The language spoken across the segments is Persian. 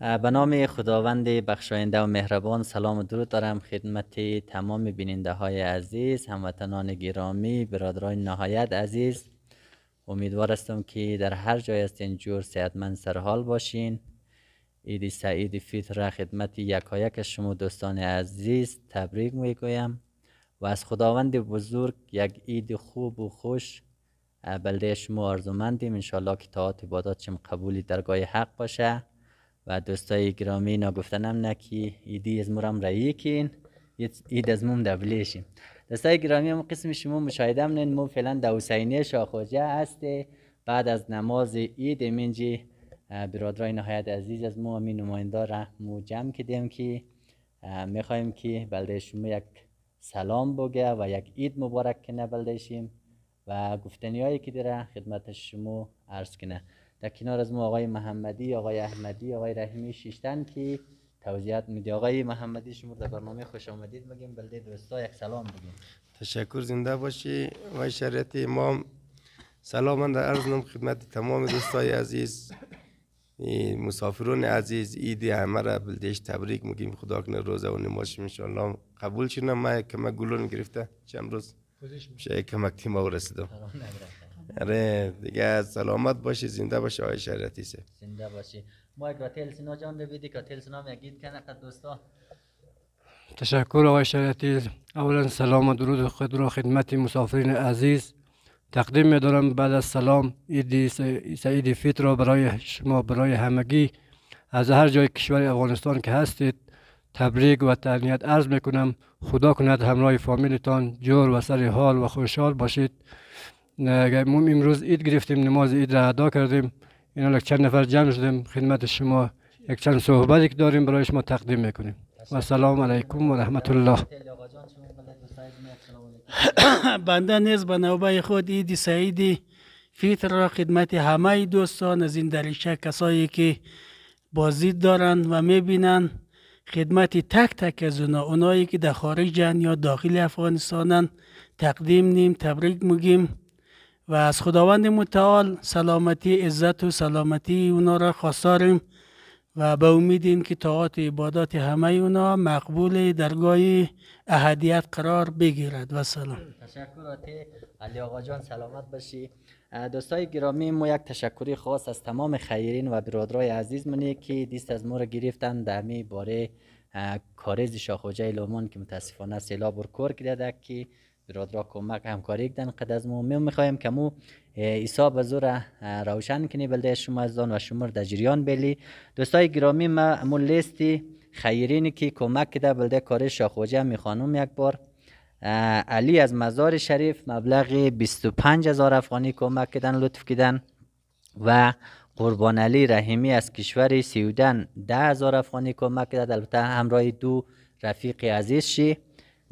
به نام خداوند بخشاینده و مهربان سلام و درود دارم خدمت تمام بیننده های عزیز هموطنان گرامی برادران نهایت عزیز. امیدوار هستم که در هر جای هستین جور صحتمند سرحال باشین. عید سعید فیتر خدمت یکایک شما دوستان عزیز تبریک می‌گویم و از خداوند بزرگ یک عید خوب و خوش بلده شما آرزومندیم. انشالله که تاعت عبادات شما قبولی درگاه حق باشه. و دوستای گرامی نگفتنم نکی ایدی از مرام رایی کین اید از موم دبلیشیم دوستای گرامی هم قسم شما مشاهده منین مو فعلا دو حسینی شاخوجه هسته. بعد از نماز عید منجی برادرای نهایت عزیز از مو همین نماینده را مو جمع کردیم که می‌خوایم که بلده شما یک سلام بگه و یک عید مبارک کنه بلدهشیم و گفتنی هایی که داره خدمت شما عرض کنه. در کنار از ما آقای محمدی آقای احمدی آقای رحیمی شیشتن که توضیحات میده. آقای محمدی شما در برنامه خوش آمدید. بگیم بلده دوستا یک سلام بگیم. تشکر. زنده باشی. و شریعت امام. سلام. من در عرض خدمت تمام دوستای عزیز مسافرون عزیز. عید همه را بلدیش تبریک میگیم. خدا کنه روزه و نماش انشاءالله قبول شدم ما کمک گلون گرفته. چند روز میشه کمک تیم رسیدم. آره دیگه سلامت باشی زنده باشی آقای شریعتی سه زنده باشی. ما یک تیل سینا جان ببیدی که تیل سینا میگید کنه قد دوستا. تشکر آقای شریعتی اولا سلام و درود خود را خدمت مسافرین عزیز. تقدیم میدارم بعد از سلام عید سعید فطر برای شما برای همگی. از هر جای کشور افغانستان که هستید تبریک و تهنیت عرض می‌کنم. خدا کند همراه فامیلتان جور و سر حال و خوشحال باشید. ما امروز عید گرفتیم نماز عید را ادا کردیم. اینا چند نفر جمع شدیم خدمت شما یک چند صحبتی که داریم برای شما تقدیم می‌کنیم. و سلام علیکم و رحمت الله بنده نیز به نوبه خود عید سعید فیتر را خدمت همه دوستان از این دریچه کسایی که بازدید دارند و می‌بینند خدمت تک تک از اونا. اونایی که در خارجن یا داخل افغانستانن تقدیم نیم تبریک میگیم. و از خداوند متعال سلامتی عزت و سلامتی اونا را خواستاریم و به امیدیم که طاعات عبادات همه اونا مقبول درگاه احدیت قرار بگیرد. و سلام. تشکر علی آقا جان سلامت باشی. دوستای گرامی ما یک تشکری خاص از تمام خیرین و برادرای عزیز منی که دیست از ما را گرفتن می باره کارز شاخوجه لومان که متاسفانه سیلاب کور کرده که برادرا کمک همکاری کردن قد از مو. می می‌خوایم که مو ایسا به زور روشن کنی. بلده شما از و شما در جریان بلی دوستای گرامی ما امون لیستی خیرینی که کمک کده. بلده کار شاخوجه می‌خوانم یک بار. علی از مزار شریف مبلغ 25 هزار افغانی کمک کدن لطف کدن و قربان علی رحیمی از کشور سیودن ده هزار افغانی کمک کدن البته همراه دو رفیق عزیز شی.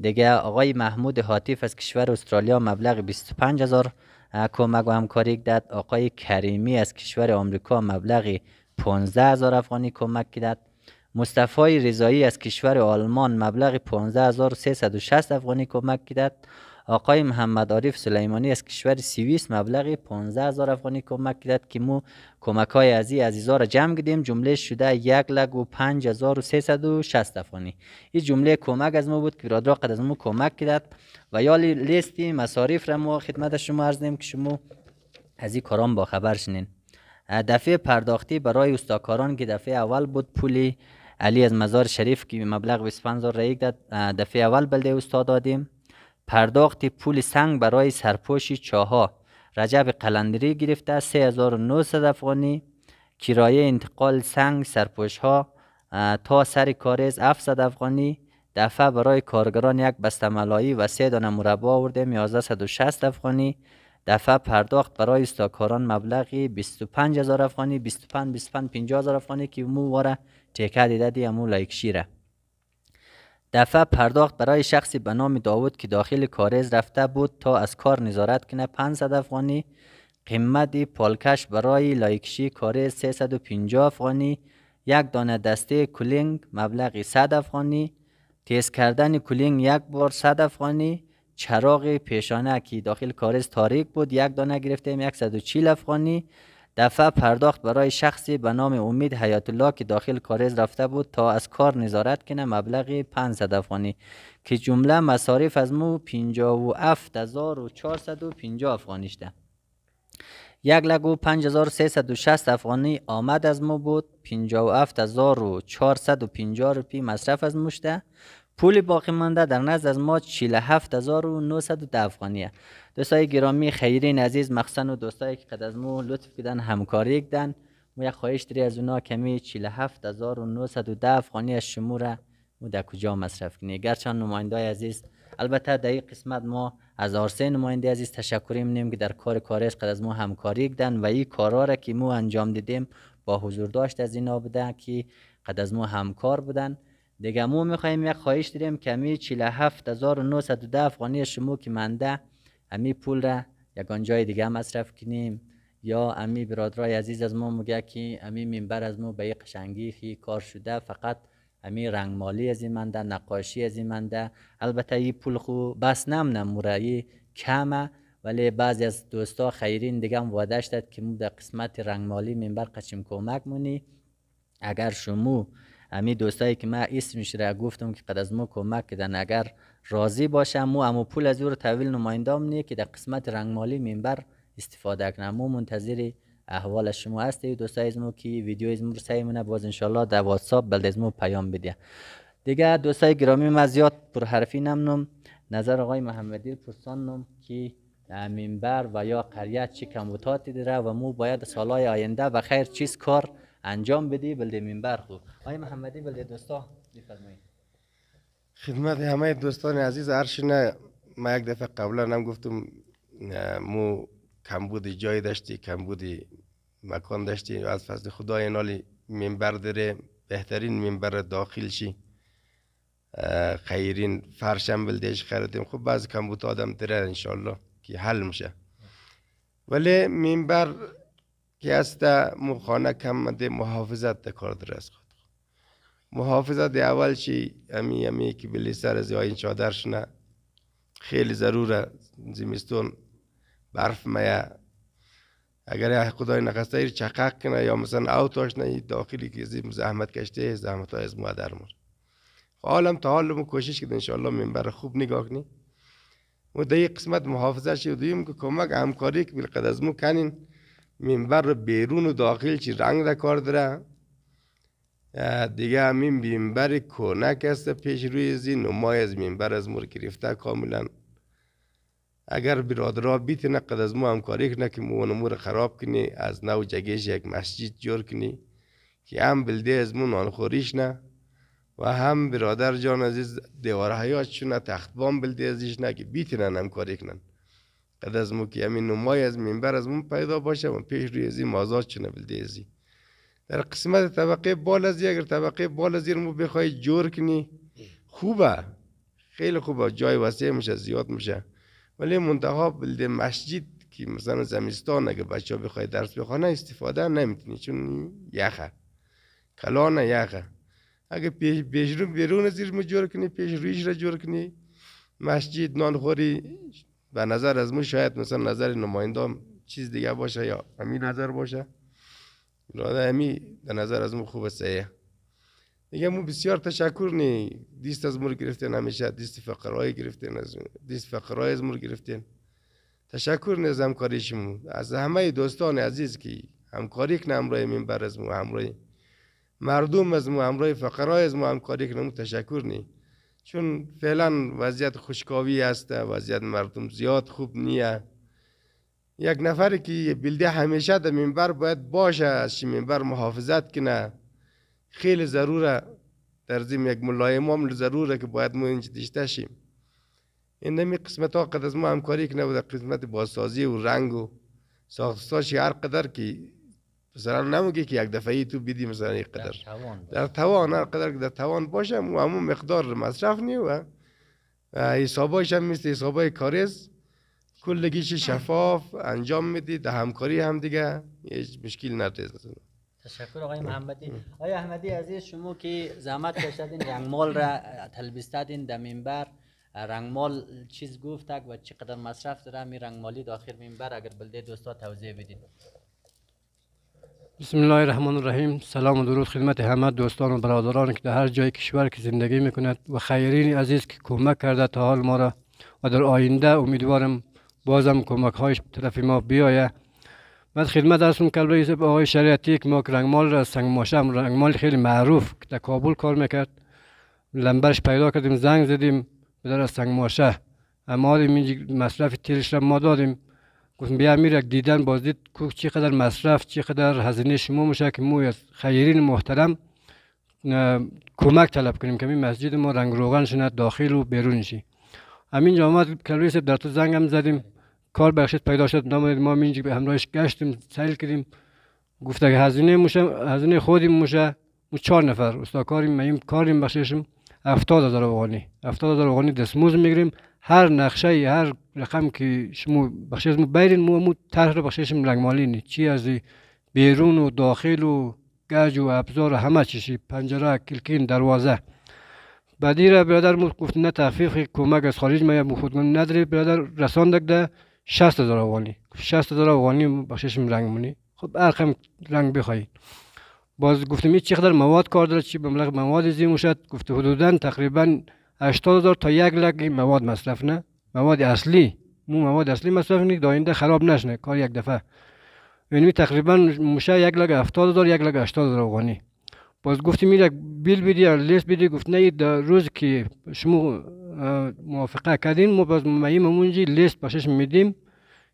دیگه آقای محمود حاطف از کشور استرالیا مبلغ 25 هزار کمک و همکاری داد. آقای کریمی از کشور آمریکا مبلغ 15 هزار افغانی کمک داد. مصطفی رضایی از کشور آلمان مبلغ 15360 افغانی کمک داد. آقای محمد عارف سلیمانی از کشور سوئیس مبلغ 15000 افغانی کمک داد که مو کمک های از عزیزا را جمع کردیم. جمله شده یک لگ و 5360 افغانی. این جمله کمک از ما بود که برادر قد از ما کمک کرد و یا لیستی مصارف را ما خدمت شما عرض که شما از این کارام با خبر شنین. دفعه پرداختی برای استاکاران که دفعه اول بود پولی علی از مزار شریف که مبلغ 25000 را داد. دفعه اول بلده استاد دادیم. پرداخت پول سنگ برای سرپوش چاها. رجب قلندری گرفته 3900 افغانی. کرایه انتقال سنگ سرپوش ها تا سر کارز 700 افغانی. دفعه برای کارگران یک بسته ملایی و سه دانه مربع آورده 1160 افغانی. دفعه پرداخت برای استاکاران مبلغی 25 هزار افغانی 25 25 50 هزار افغانی که مو واره تکه دیده دی امو لایک دفعه پرداخت برای شخصی به نام داود که داخل کاریز رفته بود تا از کار نظارت کنه. 500 افغانی قیمت پالکش برای لایکشی کاریز 350 افغانی یک دانه دسته کولینگ مبلغ 100 افغانی تیز کردن کولینگ یک بار 100 افغانی چراغ پیشانه که داخل کاریز تاریک بود یک دانه گرفتیم 140 افغانی. دفعه پرداخت برای شخصی به نام امید حیات الله که داخل کاریز رفته بود تا از کار نظارت کنه مبلغ 500 افغانی که جمله مصارف از مو 57450 افغانی شده یک لگو 5360 افغانی آمد از ما بود 57450 روپی مصرف از مشته پول باقی مانده در نزد از ما 47910 افغانیه. دوستای گرامی خیرین عزیز مخصوصا و دوستایی که قد از مو لطف کردن همکاری کردن. ما یک خواهش داری از اونا کمی 47910 افغانی از شموره مو در کجا مصرف کنی. گرچند نماینده عزیز البته در این قسمت ما از آرسه نماینده عزیز تشکری منیم که در کار کارش قد از ما همکاری کردن و این کارا را که مو انجام دیدیم با حضور داشت از اینا بودن که قد از ما همکار بودن. دیگه مو می‌خوایم یک خواهش داریم کمی 47910 افغانی شما که منده امی پول را یگان جای دیگه مصرف کنیم. یا امی برادرای عزیز از ما میگه که امی منبر از ما به یک قشنگی کار شده فقط امی رنگ مالی از این منده نقاشی از این منده. البته این پول خو بس نم نموره کمه ولی بعضی از دوستا خیرین دیگه هم وعده که مو در قسمت رنگ مالی منبر قچم کمک مونی. اگر شما امی دوستایی که من اسمش را گفتم که قد از ما کمک کردن اگر راضی باشه مو امو پول از او رو تحویل نماینده که در قسمت رنگ مالی منبر استفاده کنم. مو منتظر احوال شما هستی. دوستای از که ویدیو از مو سعی باز انشالله در واتساپ بلد از پیام بده دیگه دوستای گرامی من زیاد پر حرفی نمنم نظر آقای محمدی پرسانم که منبر و یا قریه چی کمبوتاتی داره و مو باید سالهای آینده و خیر چیز کار انجام بدی. بلده منبر خوب. آقای محمدی بلده دوستا بفرمایید. خدمت همه دوستان عزیز نه ما یک دفعه قبلا هم گفتم مو کمبود جای داشتی کمبود مکان داشتی از فضل خدای نالی منبر داره بهترین منبر داخل شی. خیرین فرشم بلدهش خریدیم خب بعض کمبود آدم داره انشالله که حل میشه. ولی منبر که است مخانه کم ده محافظت کار در خود. محافظت اول چی؟ امی امی که بلی سر از این چادرش نه خیلی ضروره. زمستون برف میا اگر خدای نخسته ایر چقق کنه یا مثلا اوتاش نه داخلی که زیم زحمت کشته زحمت های از مادر مر حالم تا حال مو کوشش کنید انشاءالله منبر خوب نگاه کنی و در قسمت محافظه شد دویم که کمک همکاری که بالقد از مو کنین منبر بیرون و داخل چی رنگ را کار داره. دیگه همین منبر کونک است پیش روی زی نمای از منبر از مور گرفته کاملا. اگر برادرها بیتونه قد از ما همکاری کنه که مو نمور خراب کنی از نو جگیش یک مسجد جور کنی که هم بلده از مون آنخوریش نه و هم برادر جان عزیز دیوار حیات تختبان بلده ازش نه که بیتونن همکاری کنن. قد از مو که همین نمای از منبر از مون پیدا باشه و پیش روی ازی مازاد چنه بلده ازی در قسمت طبقه بال ازی اگر طبقه بال ازی رو بخوای جور کنی خوبه. خیلی خوبه. جای وسیع میشه زیاد میشه. ولی منتها بلده مسجد که مثلا زمستان اگه بچه ها بخوای درس بخوانه استفاده نمی‌تونی. چون یخه. کلان یخه. اگه پیش بیرون بیرون زیر جور کنی پیش رویش را جور کنی مسجد نانخوری به نظر از مو شاید مثلا نظر نماینده چیز دیگه باشه یا همین نظر باشه. لاده همی به نظر از مو خوب سیه دیگه مو بسیار تشکر نی. دیست از مور گرفتین همیشه دیست فقرای گرفتین از دیست فقرای از مور گرفتین. تشکر نیز همکاری شما از همه دوستان عزیز که همکاری کنه همراه منبر از مو همراه مردم از مو همراه فقرای از مو همکاری کنه تشکر نی. چون فعلا وضعیت خوشکاوی است وضعیت مردم زیاد خوب نیه. یک نفر که بلده همیشه در منبر باید باشه از منبر محافظت کنه. خیلی ضروره در زیم یک ملای امام ضروره که باید ما اینجا دیشته شیم. این نمی قسمت ها قد از ما همکاری کنه و در قسمت بازسازی و رنگ و ساختشی هر قدر که مثلا نموگی که یک دفعه تو بیدی مثلا یک قدر. در توان هر قدر که در توان باشه و همون مقدار مصرف نی و حسابایش هم مثل حسابای کاریز. کلگیش شفاف انجام میدی در همکاری هم دیگه. هیچ مشکل نداره تشکر آقای محمدی. آقای احمدی عزیز شما که زحمت کشیدین رنگمال را تلبیس دادین در منبر رنگمال چیز گفتک و چقدر مصرف داره می رنگمالی داخل منبر اگر بلده دوستا توضیح بدید بسم الله الرحمن الرحیم. سلام و درود خدمت همه دوستان و برادران که در هر جای کشور که زندگی می‌کند و خیرین عزیز که کمک کرده تا حال ما را و در آینده امیدوارم بازم کمک هایش طرف ما بیایه. من خدمت هستم کلبه به آقای شریعتی که ما رنگمال را سنگ ماشه رنگمال خیلی معروف که در کابل کار می‌کرد. لنبرش پیدا کردیم زنگ زدیم به در سنگ ماشه اما مصرف تیرش را ما دادیم. گفتم بیا امیر یک دیدن باز دید چقدر مصرف چقدر هزینه شما میشه که مو از خیرین محترم کمک طلب کنیم که این مسجد ما رنگ روغن شنه داخل و بیرون شی همین آمد کلوی در تو زنگ هم زدیم. کار بخشید پیدا شد نامید ما اینجا به همراهش گشتیم سیل کردیم. گفته که هزینه موشه هزینه خودیم موشه. مو چهار نفر استاکاریم میم کاریم بخشیشم هفتاد هزار افغانی هفتاد هزار افغانی دستموز می‌گیریم. هر نقشه هر رقم که شما بخشش مو بیرین مو مو طرح رو بخششم رنگمالی چی از بیرون و داخل و گج و ابزار و همه چیزی پنجره کلکین دروازه. بعدی را برادر مو گفت نه تخفیف کمک از خارج ما خودمون نداری. برادر رساندک ده 60 هزار افغانی. 60 هزار افغانی بخششم رنگمونی خب هر رنگ بخواهید باز گفتم چقدر مواد کار داره؟ چی مبلغ مواد زی شد گفته حدودا تقریبا 80 هزار تا یک لک مواد مصرف نه. مواد اصلی. مو مواد اصلی مصرف نی. داینده خراب نشنه. کار یک دفعه. یعنی تقریبا موشه یک لک 70 هزار یک لک 80 هزار افغانی. باز گفتیم میره بیل بیدی لیست بیدی گفت نه در روز که شما موافقه کردین ما باز میم همونجی لیست باشش میدیم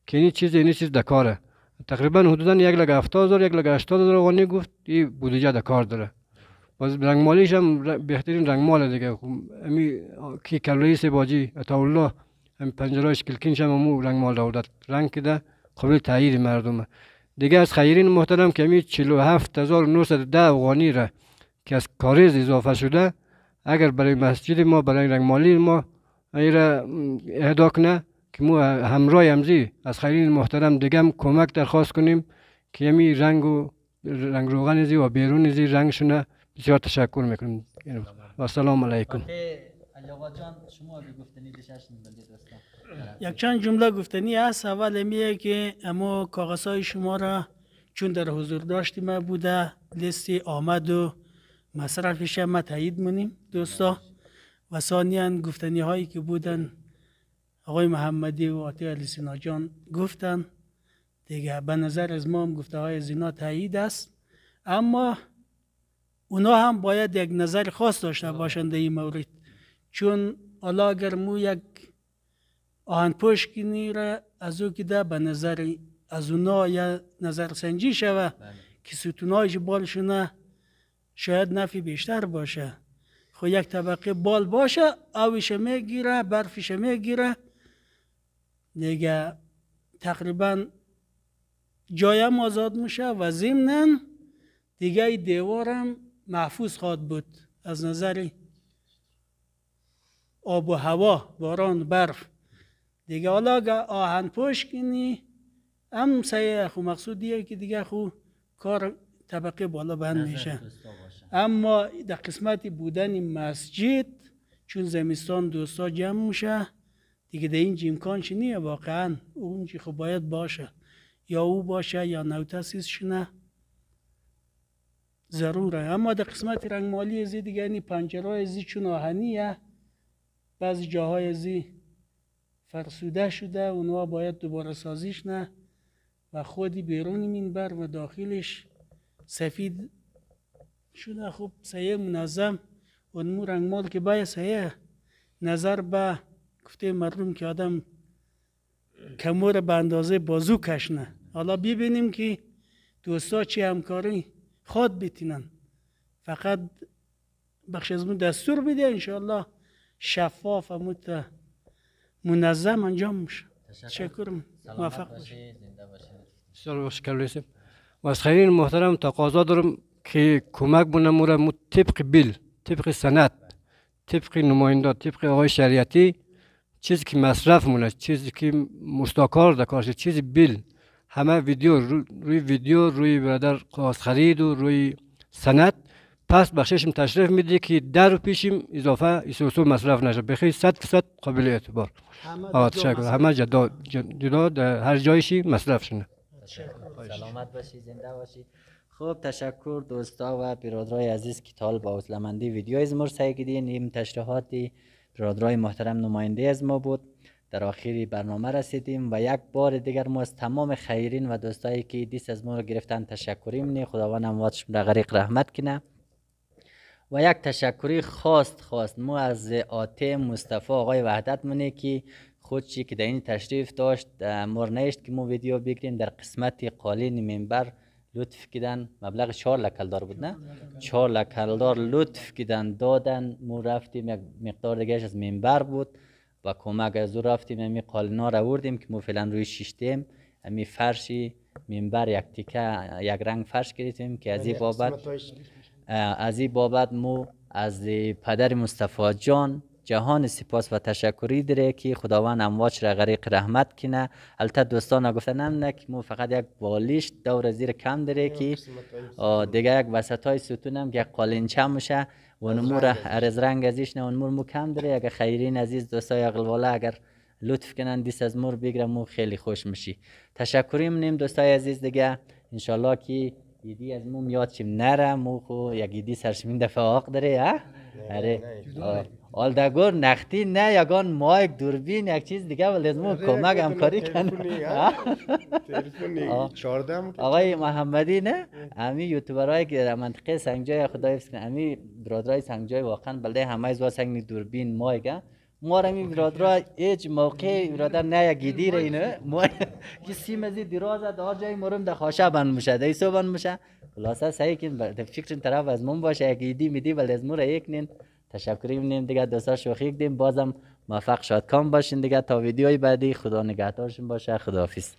که این چیز این چیز دکاره تقریبا حدودا یک لگ هفتاد هزار یک لگ هشتاد هزار گفت این بودجه در کار داره باز رنگ مالیش هم بهترین رنگ مال دیگه امی کی کلریس باجی الله هم پنجرهش کلکینش هم رنگ مال دولت رنگ کده قابل تایید مردمه دیگه از خیرین محترم که امی 47910 افغانی را که از کاریز اضافه شده اگر برای مسجد ما برای رنگ مالی ما ایره اهدا کنه که مو همراه امزی از خیرین محترم دیگه کمک درخواست کنیم که یمی رنگ و رنگ روغن زی و بیرون زی رنگ شونه. بسیار تشکر می‌کنم. و سلام علیکم. یک چند جمله گفتنی هست اول میه که اما کاغذ های شما را چون در حضور داشتی ما بوده لیست آمد و مصرفش ما تایید منیم دوستا و ثانیا گفتنی هایی که بودن آقای محمدی و آتی علی سینا جان گفتن دیگه به نظر از ما هم گفته های زینا تایید است اما اونا هم باید یک نظر خاص داشته باشند این مورد چون حالا اگر مو یک آهن پشکنی را از او که ده به نظر از اونا یا نظر سنجی شوه بله. که ستونایش بالشونه شاید نفی بیشتر باشه. خو یک طبقه بال باشه آویش می‌گیره برفش می‌گیره دیگه تقریبا جایم آزاد میشه و ضمنا دیگه دیوارم محفوظ خواد بود. از نظر آب و هوا باران برف. دیگه حالا اگه آهن پوش کنی هم سیه خو مقصودیه که دیگه خو کار طبقه بالا بند میشه. اما در قسمت بودن مسجد چون زمستان دوستا جمع میشه دیگه در این امکانش نیه واقعا؟ اون چی خب باید باشه. یا او باشه یا نو شنه ضروره اما در قسمت رنگ مالی ازی دیگه یعنی پنجره ازی چون آهنیه بعضی جاهای ازی فرسوده شده اونها باید دوباره سازیش نه و خودی بیرون بر و داخلش سفید شده. خوب سیه منظم و نمو رنگ مال که باید سیه نظر به گفته مردم که آدم کمور به اندازه بازو کشنه حالا ببینیم که دوستا چی همکاری خود بتینن. فقط بخش از دستور بده انشاءالله. شفاف و منظم انجام میشه. تشکر. موفق باشید بسیار و از خیرین محترم تقاضا دارم که کمک بونه مورا مو طبق بیل طبق سنت طبق نماینده طبق آقای شریعتی چیزی که مصرف مونه چیزی که مستاکار دکارش چیزی بیل. همه ویدیو روی ویدیو روی برادر قاس خرید و روی سند. پس بخششم تشریف میده که در پیشیم اضافه ایسوسو مصرف نشه. بخیر صد فیصد قابل اعتبار همه تشکر. همه جدا جدا در هر جایشی مصرف شنه. سلامت باشی زنده باشی. خب تشکر دوستا و برادرای عزیز که تال با حوصله‌مندی ویدیو از مر سعی کردین این تشریحاتی برادرای محترم نماینده از ما بود. در آخری برنامه رسیدیم و یک بار دیگر ما از تمام خیرین و دوستایی که دیست از ما رو گرفتن تشکری منی خداوند امواتش را غریق رحمت کنه. و یک تشکری خواست خواست. ما از آته مصطفی آقای وحدت منی که خودشی که در این تشریف داشت مرنشت که ما ویدیو بگیریم در قسمت قالین منبر لطف کردن مبلغ چهار لکلدار بود نه؟ چهار لکلدار لطف کردن دادن. مو رفتیم یک مقدار دیگه از منبر بود و کمک از او رفتیم امی قالنا را وردیم که مو فعلا روی شیشتیم امی فرشی منبر یک تیکه یک رنگ فرش کردیم که از این یعنی بابت از این بابت مو از پدر مصطفی جان جهان سپاس و تشکری داره که خداوند امواج را غریق رحمت کنه. البته دوستان گفتن نه که مو فقط یک بالیش دور زیر کم داره که دیگه یک وسط های ستون هم که قالینچه میشه و نمور ارز رنگ ازیش نه نمور مو کم داره. اگر خیرین عزیز دوستای اقلواله اگر لطف کنن دیس از مور بگیرم مو خیلی خوش میشی تشکری منیم دوستای عزیز دیگه. انشالله که ایدی از مو میاد چیم نره مو خو یک ایدی سرشمین دفعه آق داره ها اره آلدگور نختی نه یگان مایک دوربین یک چیز دیگه ولی از مو کمک همکاری کن آقای محمدی نه؟ امی یوتیوبرایی که در منطقه سنگجای خدای حفظ کنه. امی برادرای سنگجای واقعا بلده همه از سنگ دوربین مایک ما را می برادر هیچ موقع برادر نه گیدی را اینه. ما که سیم از دراز در جای مرم در خاشه بند میشه در سو بند میشه. خلاصه سعی کن فکر طرف از من باشه گیدی میدی ولی از مورا یک نین. تشکری می‌کنیم دیگه دوستا شوخی کردیم. بازم موفق شاد کام باشین دیگه. تا ویدیوی بعدی خدا نگهدارشون باشه. خداحافظ.